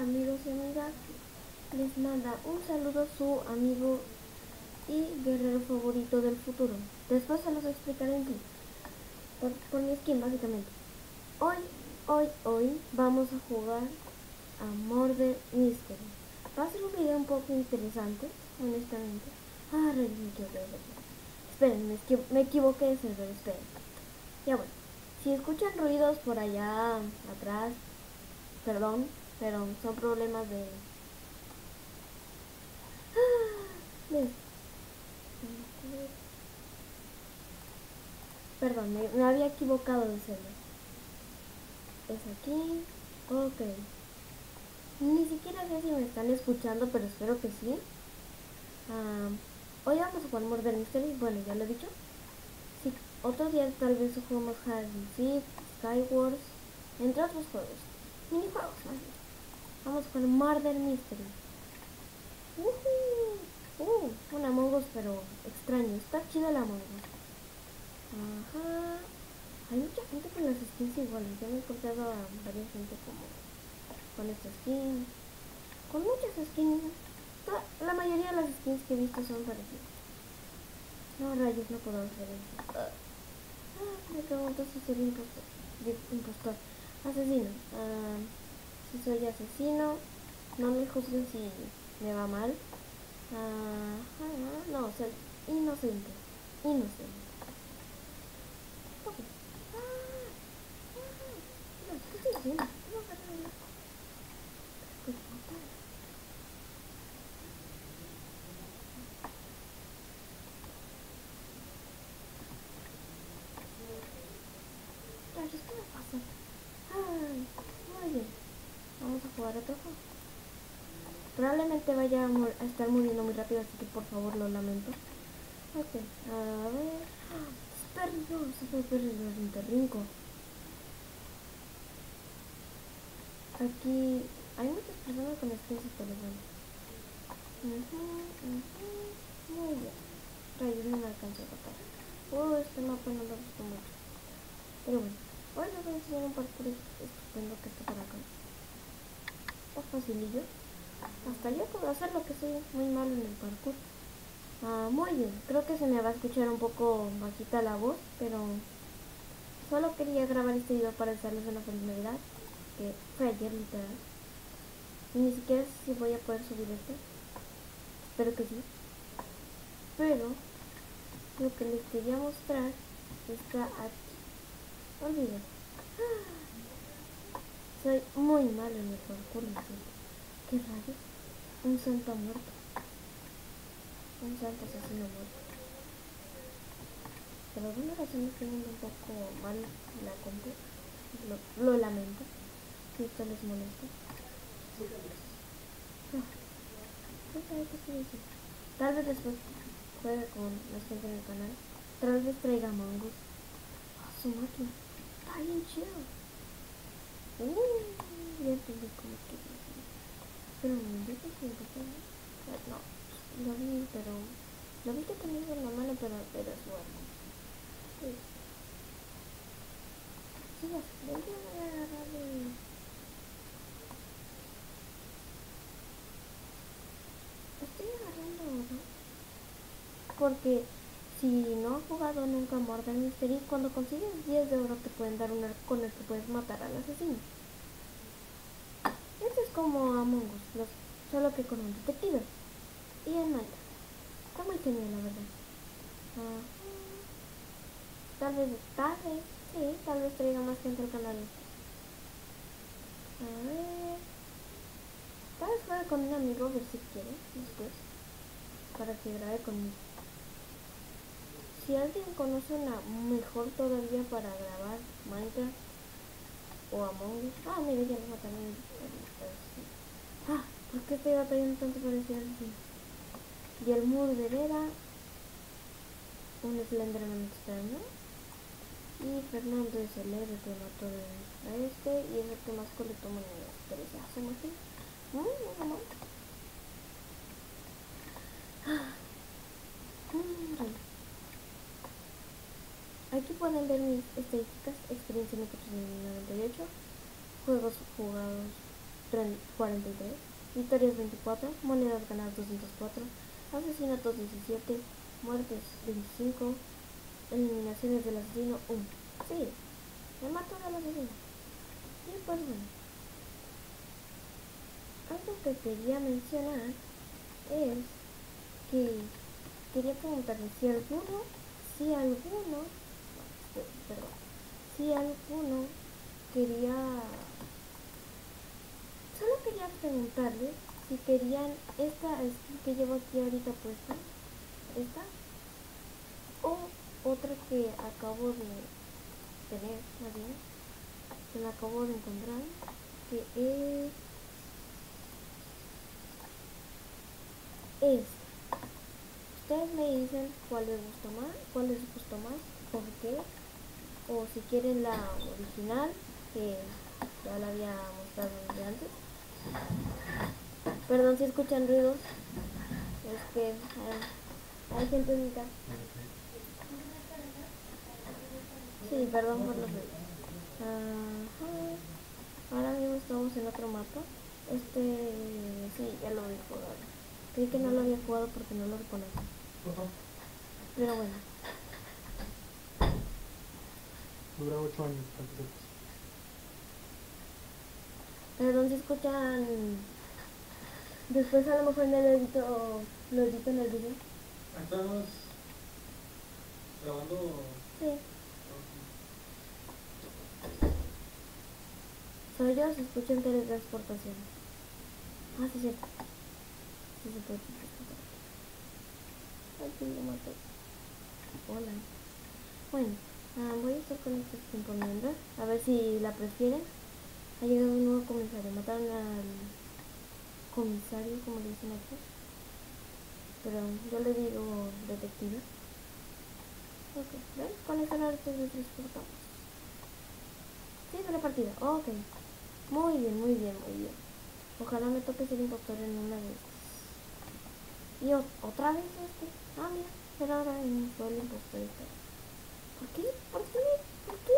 amigos y amigas, les manda un saludo su amigo y guerrero favorito del futuro. Después se los explicaré en sí. Por, mi skin, básicamente. Hoy, hoy, hoy vamos a jugar a Murder Mystery. Va a ser un video un poco interesante, honestamente. Ah, equivoqué. Esperen, me equivoqué de server, esperen. Ya bueno, si escuchan ruidos por allá atrás, perdón, pero son problemas de... Perdón, me, había equivocado de server. Es aquí. Ok. Ni siquiera sé si me están escuchando, pero espero que sí. Ah, hoy vamos a jugar Murder Mystery. Bueno, ya lo he dicho. Sí, otro día tal vez jugamos Hard Seed, Skywars, entre otros juegos. Minijuegos más. Vamos jugar Murder Mystery. Woohoo. Uh, un Among pero extraño. Está chido el Among. Ajá. Hay mucha gente con las skins iguales. Ya me he encontrado a varias gente como con esta skin. Con muchas skins. La mayoría de las skins que he visto son parecidas. No, rayos, no puedo hacer eso. Ah, me pregunto si soy impostor. impostor. Asesino. Ah, si soy asesino, no me juzguen si me va mal. Ah, ah, no, soy inocente. Inocente. Ok. Ah, ah, ¿qué estoy haciendo? No, no, no, no. Pues, no, no. Rayos, ¿qué me pasa? Ay, muy bien. Probablemente vaya a, estar muriendo muy rápido, así que por favor lo lamento. Ok, a ver. ¡Ah! Es perdido, se fue perdido el interrinco. Aquí hay muchas personas con skins interesantes. Ujú, Muy bien. Rayos, no me alcanzó a tocar. Oh, este mapa no me gustó mucho. Pero bueno, hoy les voy a enseñar un parkour estupendo que está por acá. Está facilillo. Hasta yo puedo hacer lo que soy muy malo en el parkour. Ah, muy bien, creo que se me va a escuchar un poco bajita la voz, pero solo quería grabar este video para desearles una feliz Navidad, que fue ayer literal. Y ni siquiera si voy a poder subir este. Espero que sí. Pero lo que les quería mostrar está aquí. Olviden. Soy muy malo en el parkour, lo siento. ¿Qué rayos? Un santo muerto. Un santo asesino muerto. Por alguna razón estoy viendo un poco mal la compu. Lo, lo lamento. Si esto les molesta. No. Tal vez después juegue con la gente en el canal. Tal vez traiga mangos. Ah, su máquina. Está bien chido. Uh, ya entendí cómo que. Pero yo siento que no. Lo vi, pero. Lo vi que tenía en la mano, pero era su arma. Sí. Sí, sé, debería de agarrarle. Estoy agarrando oro. Porque si no has jugado nunca Murder Mystery, cuando consigues 10 de oro te pueden dar un arco con el que puedes matar al asesino. Este es como Among Us, solo que con un detective. Y en Minecraft. Está muy genial, la verdad. Ajá. Tal vez, tal vez, sí, tal vez traiga más gente al canal. A ver. Tal vez juegue con un amigo, a ver si quiere, después. Para que grabe conmigo. Si alguien conoce una mejor todavía para grabar Minecraft o Among Us. Ah, mira, ya mataron. el- el- Ah, ¿por qué estoy batallando tanto para decir así? Y el Murder era un Slenderman extraño. Y Fernando es el héroe que mató a este y es el que más colectó monedas. Pero ya se imagina. No, no, no. Ah. Mm, bueno. Mis estadísticas, experiencia en 498, juegos jugados 43, victorias 24, monedas ganadas 204, asesinatos 17, muertes 25, eliminaciones del asesino 1. Sí, me mató al asesino. Y pues bueno. Algo que quería mencionar es que quería preguntarle si alguno, si alguno, perdón, si alguno quería, solo quería preguntarle si querían esta que llevo aquí ahorita puesta, esta, o otra que acabo de tener, más bien, que la acabo de encontrar, que es esta. Ustedes me dicen cuál les gustó más, cuál les gustó más, por qué, o si quieren la original, que ya la había mostrado desde antes. Perdón si escuchan ruidos, es que hay, gente en mi casa. Sí, perdón por los ruidos. Ahora mismo estamos en otro mapa. Este, sí, ya lo voy a jugar. Creí que no lo había jugado porque no lo reconozco. Pero bueno. Dura 8 años. Perdón si escuchan. Después a lo mejor en el edito, lo edito en el video. ¿Estás grabando? Sí. Soy yo si escuchan teletransportación. Ah, sí, cierto. Sí se puede. Aquí lo maté. Hola. Bueno, ah, voy a estar con esta skin por A ver si la prefieren. Ha llegado un nuevo comisario. Mataron al comisario, como le dicen aquí. Pero yo le digo detective. Ok, ¿ven? Con esa la transportamos. Sí, de la partida. ok. Muy bien, muy bien, muy bien. Ojalá me toque ser impostor en una estas. Y otra vez este. Ah, mira. Pero ahora fue el impostor. ¿Por qué? ¿Por qué? ¿Por qué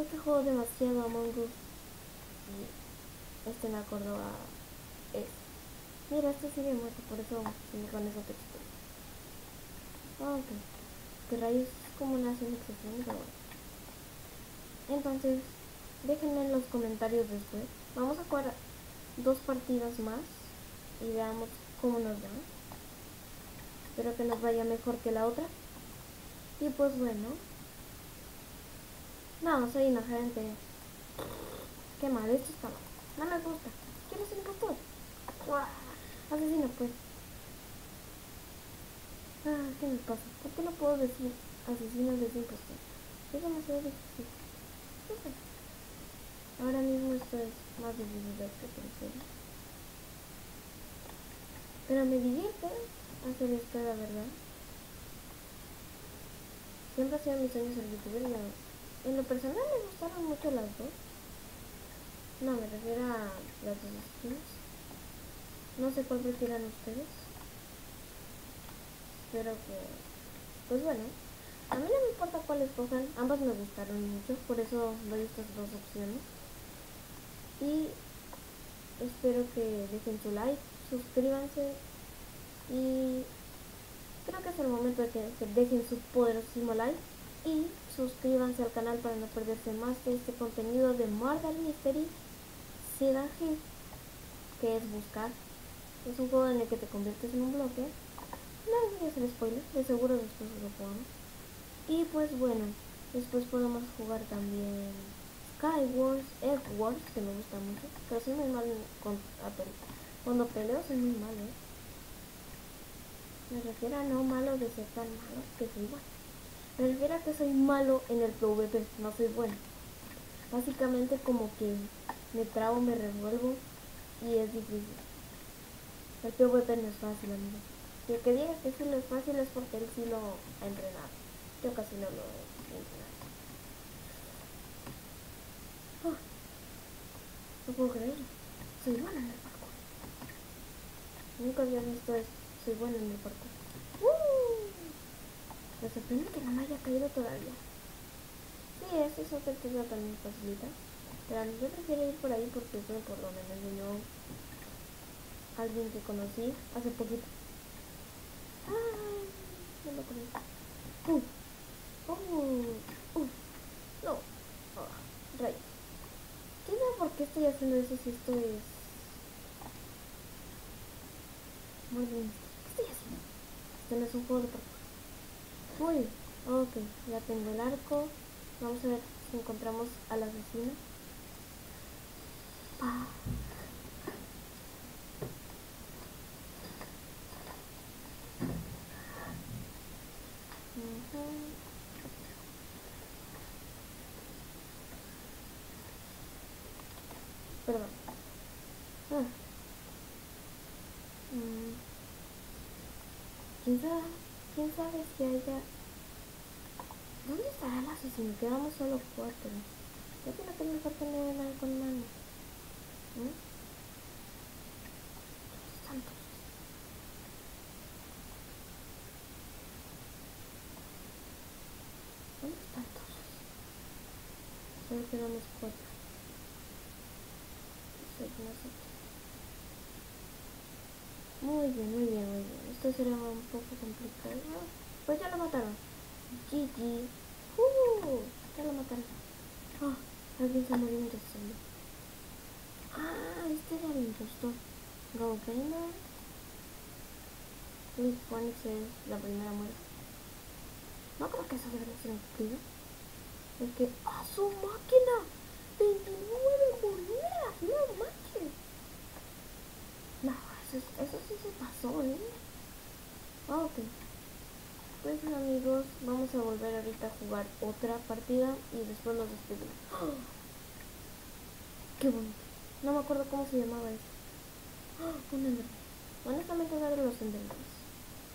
este? Juego demasiado Among Us este me acordó a este. Mira, este sigue muerto, por eso con esa textura. Ah, ok. Que rayos es como una excepción, pero bueno. Entonces, déjenme en los comentarios después. Vamos a jugar dos partidas más y veamos cómo nos va. Espero que nos vaya mejor que la otra. Y pues bueno. No, soy inocente. Qué mal, esto está mal. No me gusta. Quiero ser impostor. Asesino, pues. Ah, ¿qué me pasa? ¿Por qué no puedo decir asesino de impostor? Es demasiado difícil. No sé. Ahora mismo esto es más difícil de que pensé. Pero me divierte hacer esto, la verdad. Siempre ha sido mi sueño ser youtuber y en lo personal me gustaron mucho las dos. No, me refiero a las dos skins. No sé cuál prefieran ustedes. Espero que... Pues bueno, a mí no me importa cuál escojan. Ambas me gustaron mucho, por eso doy estas dos opciones. Y espero que dejen su like, suscríbanse y creo que es el momento de que, dejen su poderosísimo like y suscríbanse al canal para no perderse más de este contenido de Murder Mystery que es buscar. Es un juego en el que te conviertes en un bloque. No voy a hacer spoiler, de seguro después lo jugamos. Y pues bueno, después podemos jugar también Skywars, Wars que me gusta mucho. Pero soy muy mal con, cuando peleo soy muy malo. ¿eh? Me refiero a no malo de ser tan malo que soy bueno. Me refiero a que soy malo en el PvP, no soy bueno. Básicamente como que me trago, me revuelvo y es difícil. El PvP no es fácil, amigo. Si el que diga que sí lo es fácil es porque él sí lo ha entrenado. Yo casi no lo he entrenado. Oh, no puedo creerlo. Soy buena en el parkour. Nunca había visto esto. Soy buena en el parkour. ¡Uh! Me sorprende que no me haya caído todavía. Sí, eso es otra cosa también facilita. Pero yo prefiero ir por ahí porque fue por donde me enseñó alguien que conocí hace poquito. Ay, no lo conozco. Uh, uh, uh, no. Oh, rayos. ¿Quién sabe por qué estoy haciendo eso si esto es... Muy bien. ¿Qué estoy haciendo? Este no es un juego de. Uy, ok, ya tengo el arco. Vamos a ver si encontramos al asesino. Ah. Ujú. Perdón. Ah. ¿Quién sabe? ¿Quién sabe si haya... ¿Dónde estará el asesino? Quedamos solo cuatro. Yo creo que mejor tener nada con mano. ¿Mm? ¿Dónde están todos? ¿Dónde están todos? Solo quedamos cuatro. Soy nosotros. Muy bien, muy bien, muy bien. Esto será un poco complicado. Ah, Pues ya lo mataron. GG. Uh, ya lo mataron. Ah, alguien se murió interesante. Ah, este era el impostor. Go Gamer. Luis Juanes es la primera muerte. No creo que eso debería ser un cumplido. Es que, ¡a su máquina! ¡29 monedas! ¡No manches! Eso, es- eso sí se pasó, ¿eh? Ah, ok. Pues amigos, vamos a volver ahorita a jugar otra partida y después nos despedimos. ¡Ah! ¡Qué bonito! No me acuerdo cómo se llamaba eso. ¡Ah! Un Enderman. Honestamente no los Endermans.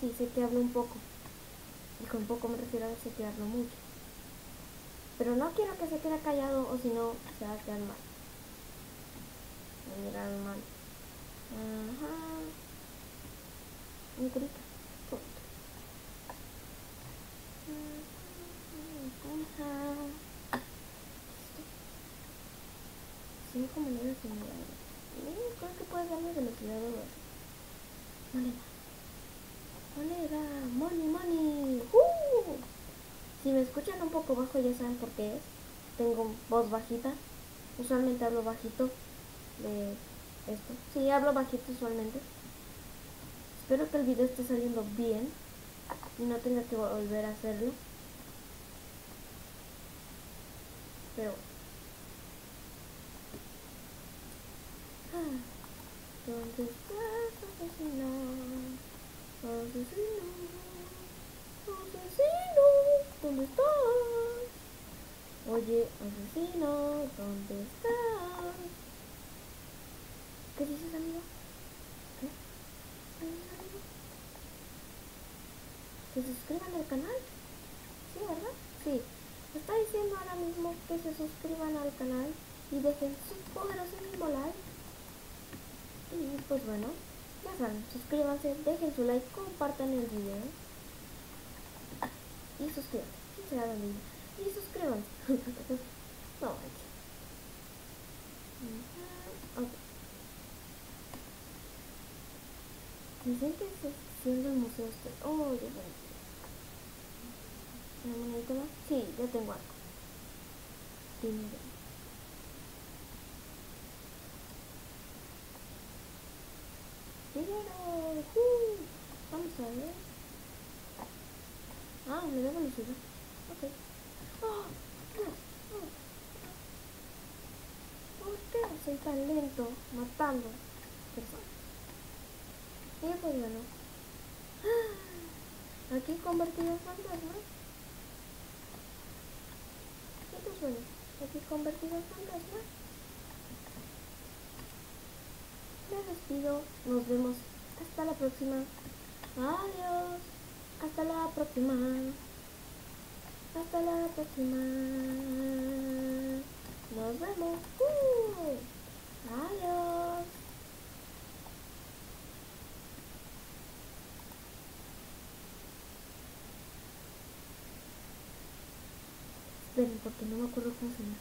Sí, sé que hablo un poco. Y con poco me refiero a sé que hablo mucho. Pero no quiero que se quede callado o si no se va a quedar mal. Va a mirar mal. Ajá. Ajá. Listo. Cinco monedas de. Eh, creo que puedes darme velocidad de ver. Moneda. Moneda. Money, money. ¡Uh! Si me escuchan un poco bajo ya saben por qué es. Tengo voz bajita. Usualmente hablo bajito de esto. Sí, hablo bajito usualmente. Espero que el video esté saliendo bien y no tenga que volver a hacerlo. Pero ¿Dónde estás, asesino? Asesino, asesino, ¿dónde estás? Oye, asesino, ¿dónde estás? ¿Qué dices, amigo? ¿Qué? ¿Qué dices, amigo? ¿Que se suscriban al canal? Sí, ¿verdad? Sí. Me está diciendo ahora mismo que se suscriban al canal y dejen su poderosísimo like. Y pues bueno, ya saben, suscríbanse, dejen su like, compartan el video. Y suscríbanse. ¿Quién será la? Y suscríbanse. no manches. Ujú, ok. Dicen que se siendo el museo este. Oh, ya. ¿Una monedita más? Sí, ya tengo algo. Dinero. Dinero. ¡Uh! Vamos a ver. Ah, me da velocidad. Ok. Oh. ¿Por qué soy tan lento matando personas? Y pues bueno. Ah, Aquí convertido en fantasma. ¿Qué te suena? Aquí convertido en fantasma. Me despido. Nos vemos. Hasta la próxima. Adiós. Hasta la próxima. Hasta la próxima. Nos vemos. Uh. Adiós. Esperen, porque no me acuerdo cómo se llama.